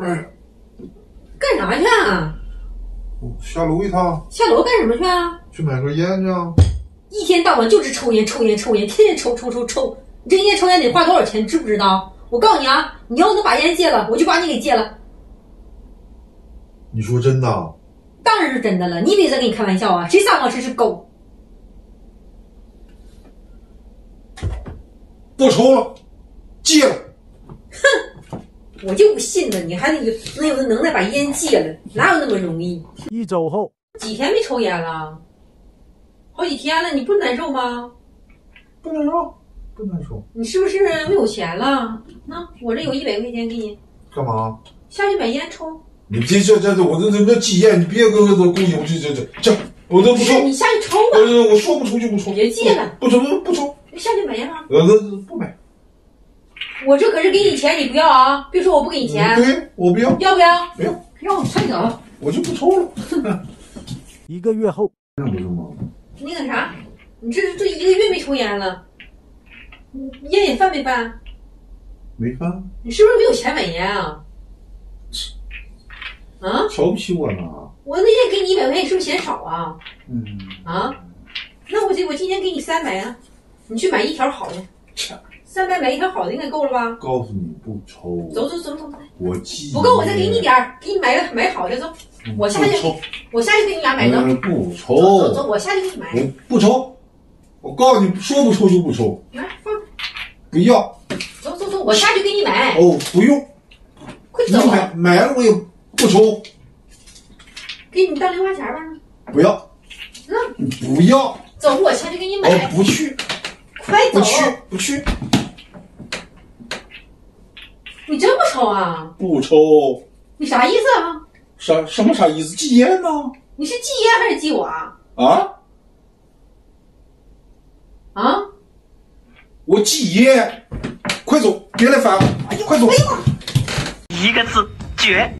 哎，干啥去啊？下楼一趟，下楼干什么去啊？去买根烟去啊。一天到晚就是抽烟抽烟抽烟，天天抽抽抽抽。你这一天抽烟得花多少钱，你知不知道？我告诉你啊，你要能把烟戒了，我就把你给戒了。你说真的？当然是真的了，你以为在跟你开玩笑啊？谁撒谎谁是狗。不抽了，戒了。哼，我就不信了，你还能有能有能耐把烟戒了？哪有那么容易？一周后，几天没抽烟了？好几天了，你不难受吗？不难受，不难受。你是不是没有钱了？那我这有一百块钱给你，干嘛？下去买烟抽。你这这这这，我这这这戒烟，你别跟我这勾引我这这这这，我都不抽。你下去抽吧。我我说不抽就不抽。别戒了，不抽不不抽。下去买烟吧。呃，那不买。我这可是给你钱，你不要啊！别说我不给你钱。对，我不要。要不要？不要。要，快走。我就不抽了。一个月后，那不是吗？那个啥，你这这一个月没抽烟了，烟瘾犯没犯？没犯。你是不是没有钱买烟啊？啊？瞧不起我呢？我那天给你一百块钱，你是不是嫌少啊？嗯。啊？那我这我今天给你三百啊，你去买一条好的。三百买一条好的应该够了吧？告诉你不抽。走走走走。我记。不够，我再给你点儿，给你买个买好的走。我下去，我下去给你俩买的。不抽。走走走，我下去给你买。我不抽，我告诉你，说不抽就不抽。来放。不要。走走走，我下去给你买。哦，不用。快走。买买了我也不抽。给你当零花钱吧。不要。嗯。不要。走，我下去给你买。我，不去。快走。不去，不去。你真不抽啊？不抽。你啥意思啊？啥什么啥意思？戒烟呢？你是戒烟还是戒我啊？啊？啊？我戒烟。快走，别来烦我。哎快走。一个字，绝。